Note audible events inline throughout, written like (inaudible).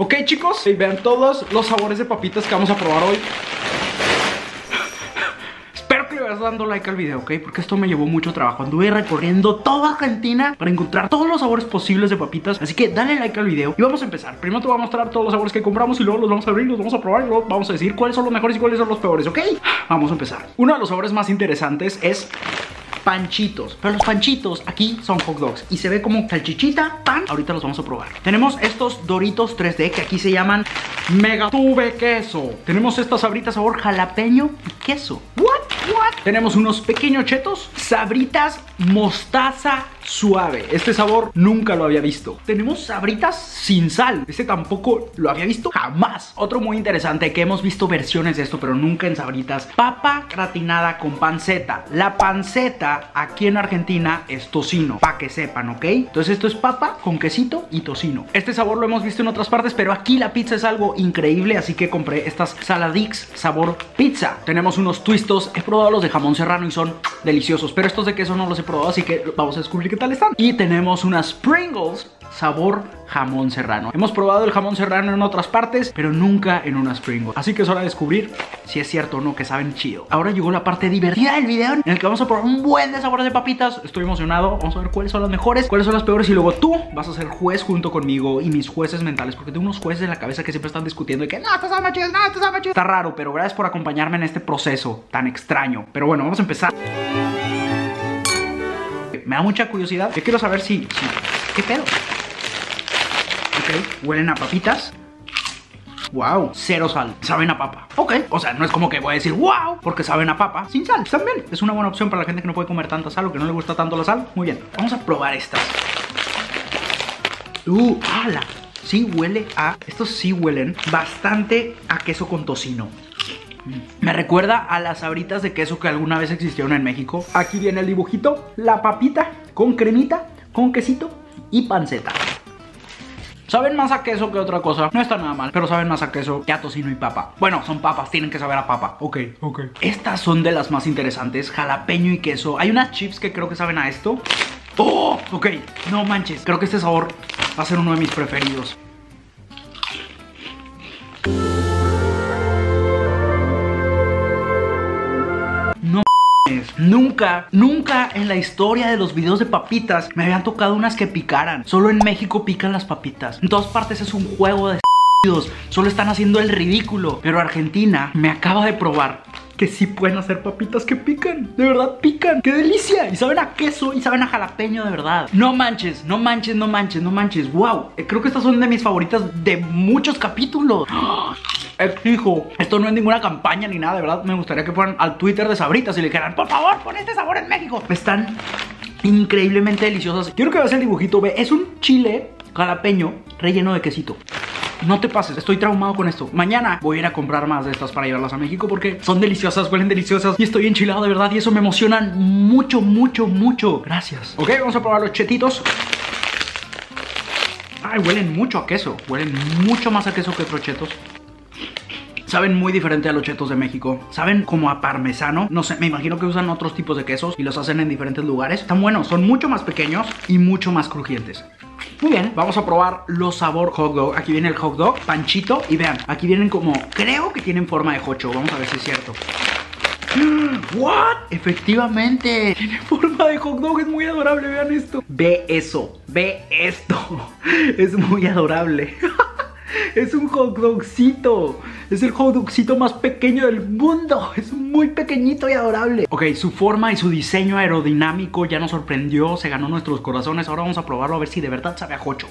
Ok chicos, y vean todos los sabores de papitas que vamos a probar hoy Espero que le vayas dando like al video, ¿ok? Porque esto me llevó mucho trabajo Anduve recorriendo toda Argentina para encontrar todos los sabores posibles de papitas Así que dale like al video y vamos a empezar Primero te voy a mostrar todos los sabores que compramos y luego los vamos a abrir, los vamos a probar Y luego vamos a decir cuáles son los mejores y cuáles son los peores, ¿ok? Vamos a empezar Uno de los sabores más interesantes es panchitos. Pero los panchitos aquí son hot dogs. Y se ve como salchichita, pan. Ahorita los vamos a probar. Tenemos estos Doritos 3D que aquí se llaman Mega Tube Queso. Tenemos estas sabritas sabor jalapeño y queso. What? What? Tenemos unos pequeños chetos Sabritas mostaza suave. Este sabor nunca lo había visto. Tenemos sabritas sin sal. Este tampoco lo había visto jamás. Otro muy interesante que hemos visto versiones de esto Pero nunca en sabritas. Papa gratinada con panceta. La panceta aquí en Argentina es tocino Para que sepan, ¿ok? Entonces esto es papa con quesito y tocino. Este sabor lo hemos visto en otras partes Pero aquí la pizza es algo increíble Así que compré estas saladix sabor pizza. Tenemos unos twistos. He probado los de jamón serrano y son deliciosos Pero estos de queso no los he probado Así que vamos a descubrir qué Y tenemos unas Pringles sabor jamón serrano. Hemos probado el jamón serrano en otras partes Pero nunca en unas Pringles Así que es hora de descubrir si es cierto o no que saben chido. Ahora llegó la parte divertida del video En el que vamos a probar un buen de sabores de papitas. Estoy emocionado, vamos a ver cuáles son las mejores Cuáles son las peores y luego tú vas a ser juez junto conmigo Y mis jueces mentales Porque tengo unos jueces en la cabeza que siempre están discutiendo Y que no, estas son más chidas, no, estas son más chidas Está raro, pero gracias por acompañarme en este proceso tan extraño. Pero bueno, vamos a empezar me da mucha curiosidad. Yo quiero saber si... ¿Qué pedo? Ok, huelen a papitas. Wow, cero sal, saben a papa. Ok, o sea, no es como que voy a decir wow, porque saben a papa sin sal. También es una buena opción para la gente que no puede comer tanta sal o que no le gusta tanto la sal. Muy bien, vamos a probar estas. Uh, ala. Sí huele a. Estos sí huelen bastante a queso con tocino. Me recuerda a las sabritas de queso que alguna vez existieron en México. Aquí viene el dibujito, la papita con cremita, con quesito y panceta. Saben más a queso que otra cosa. No está nada mal, pero saben más a queso que a tocino y papa. Bueno, son papas, tienen que saber a papa. Ok, ok. Estas son de las más interesantes. Jalapeño y queso. Hay unas chips que creo que saben a esto. ¡Oh! Ok, no manches. Creo que este sabor va a ser uno de mis preferidos. Nunca, nunca en la historia de los videos de papitas me habían tocado unas que picaran. Solo en México pican las papitas. En todas partes es un juego de Solo están haciendo el ridículo. Pero Argentina me acaba de probar que sí pueden hacer papitas que pican. De verdad pican. ¡Qué delicia! Y saben a queso y saben a jalapeño de verdad. No manches, no manches, no manches, no manches. ¡Wow! Eh, creo que estas son de mis favoritas de muchos capítulos. Exijo, esto no es ninguna campaña ni nada, de verdad. Me gustaría que fueran al Twitter de Sabritas y le dijeran, por favor, pon este sabor en México. Están increíblemente deliciosas. Quiero que veas el dibujito, ve. Es un chile jalapeño relleno de quesito. No te pases, estoy traumado con esto Mañana voy a ir a comprar más de estas para llevarlas a México Porque son deliciosas, huelen deliciosas Y estoy enchilado de verdad y eso me emociona mucho, mucho, mucho Gracias Ok, vamos a probar los chetitos Ay, huelen mucho a queso Huelen mucho más a queso que otros chetos Saben muy diferente a los chetos de México. Saben como a parmesano. No sé, me imagino que usan otros tipos de quesos y los hacen en diferentes lugares. Están buenos, son mucho más pequeños y mucho más crujientes. Muy bien, vamos a probar los sabor hot dog. Aquí viene el hot dog, panchito. Y vean, aquí vienen como, creo que tienen forma de hocho. Vamos a ver si es cierto. (gasps) ¿What? Efectivamente Tiene forma de hot dog, es muy adorable, vean esto Ve eso, ve esto (laughs) Es muy adorable (laughs) Es un hot dogcito. Es el hot dogcito más pequeño del mundo. Es muy pequeñito y adorable. Ok, su forma y su diseño aerodinámico ya nos sorprendió. Se ganó nuestros corazones. Ahora vamos a probarlo a ver si de verdad sabe a jocho.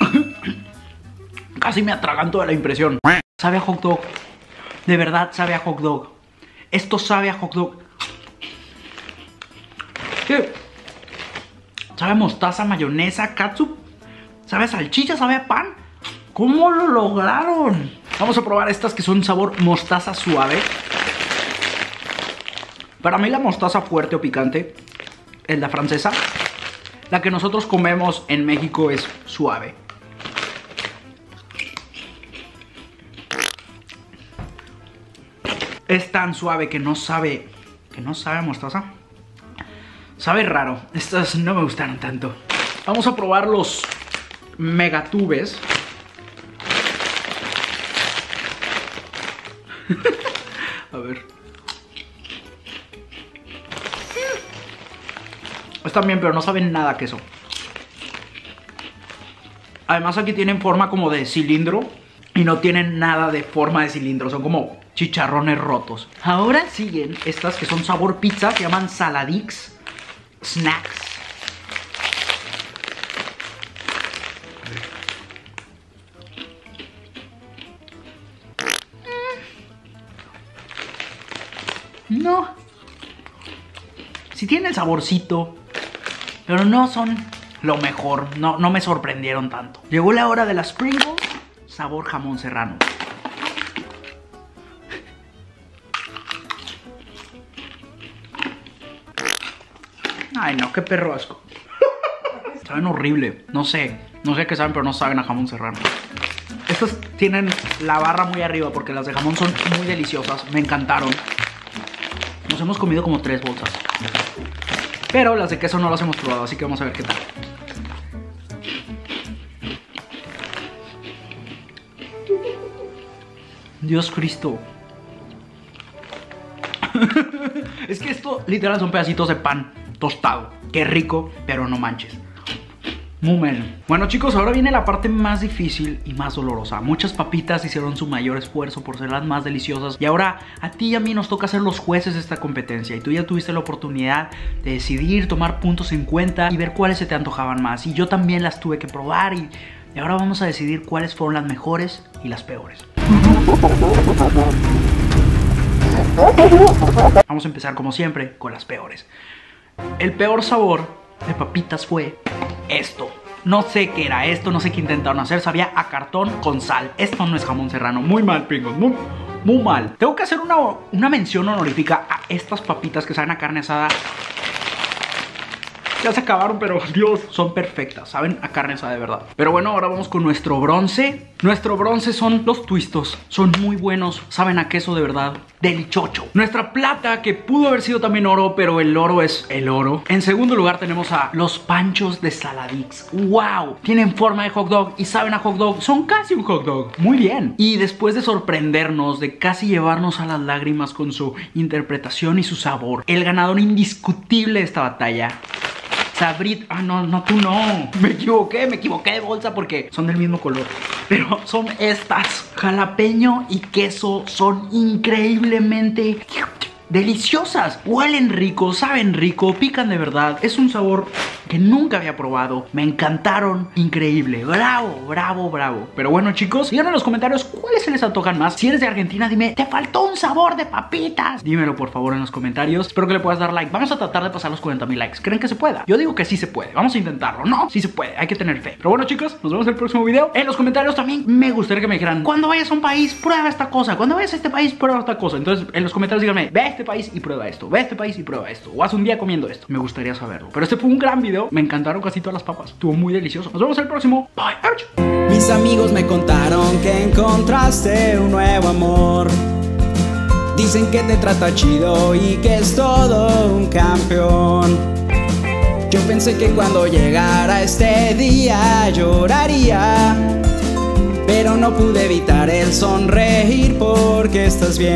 (coughs) Casi me atraganto de la impresión. Sabe a hot dog. De verdad sabe a hot dog. Esto sabe a hot dog. ¿Qué? Sabe mostaza, mayonesa, katsup ¿Sabe a salchicha? ¿Sabe a pan? ¿Cómo lo lograron? Vamos a probar estas que son sabor mostaza suave. Para mí la mostaza fuerte o picante es la francesa. La que nosotros comemos en México es suave. Es tan suave que no sabe... Que no sabe mostaza. Sabe raro. Estas no me gustaron tanto. Vamos a probar los megatubes. A ver. Están bien, pero no saben nada a queso. Además aquí tienen forma como de cilindro y no tienen nada de forma de cilindro. Son como chicharrones rotos. Ahora siguen estas que son sabor pizza, se llaman Saladix Snacks. No. Si tiene el saborcito, pero no son lo mejor. No, no me sorprendieron tanto. Llegó la hora de las Pringles, sabor jamón serrano. Ay, no, qué perro asco. Saben horrible. No sé. No sé qué saben, pero no saben a jamón serrano. Estas tienen la barra muy arriba porque las de jamón son muy deliciosas. Me encantaron. Nos hemos comido como tres bolsas. Pero las de queso no las hemos probado, así que vamos a ver qué tal. Dios Cristo. (laughs) es que esto literal son pedacitos de pan tostado. Qué rico, pero no manches. Muy bueno. Bueno chicos, ahora viene la parte más difícil y más dolorosa. Muchas papitas hicieron su mayor esfuerzo por ser las más deliciosas y ahora a ti y a mí nos toca ser los jueces de esta competencia y tú ya tuviste la oportunidad de decidir, tomar puntos en cuenta y ver cuáles se te antojaban más. Y yo también las tuve que probar y, y ahora vamos a decidir cuáles fueron las mejores y las peores. Vamos a empezar como siempre con las peores. El peor sabor de papitas fue esto. No sé qué era esto, no sé qué intentaron hacer. Sabía a cartón con sal. Esto no es jamón serrano. Muy mal, Pringles. Muy, muy mal. Tengo que hacer una, una mención honorífica a estas papitas que saben a carne asada. Ya se acabaron, pero Dios, son perfectas. Saben a carne asada de verdad. Pero bueno, ahora vamos con nuestro bronce. Nuestro bronce son los twistos. Son muy buenos. Saben a queso de verdad. Delichocho. Nuestra plata, que pudo haber sido también oro, pero el oro es el oro. En segundo lugar tenemos a los panchos de Saladix. ¡Wow! Tienen forma de hot dog y saben a hot dog. Son casi un hot dog. Muy bien. Y después de sorprendernos, de casi llevarnos a las lágrimas con su interpretación y su sabor, el ganador indiscutible de esta batalla Sabrit, ah no, no, tú no. Me equivoqué, me equivoqué de bolsa porque son del mismo color Pero son estas. Jalapeño y queso son increíblemente deliciosas. Huelen rico, saben rico, pican de verdad. Es un sabor que nunca había probado. Me encantaron, increíble. Bravo, bravo, bravo. Pero bueno chicos, díganme en los comentarios se les antojan más. Si eres de Argentina, dime, te faltó un sabor de papitas Dímelo por favor en los comentarios. Espero que le puedas dar like. Vamos a tratar de pasar los 40 mil likes. ¿Creen que se pueda? Yo digo que sí se puede. Vamos a intentarlo, ¿no? Sí se puede, hay que tener fe. Pero bueno chicos, nos vemos en el próximo video. En los comentarios también me gustaría que me dijeran Cuando vayas a un país, prueba esta cosa. Cuando vayas a este país, prueba esta cosa Entonces en los comentarios díganme, ve a este país y prueba esto. Ve a este país y prueba esto. O haz un día comiendo esto Me gustaría saberlo. Pero este fue un gran video. Me encantaron casi todas las papas. Estuvo muy delicioso. Nos vemos en el próximo. Bye. Mis amigos me contaron que un nuevo amor. Dicen que te trata chido y que es todo un campeón. Yo pensé que cuando llegara este día lloraría Pero no pude evitar el sonreír porque estás bien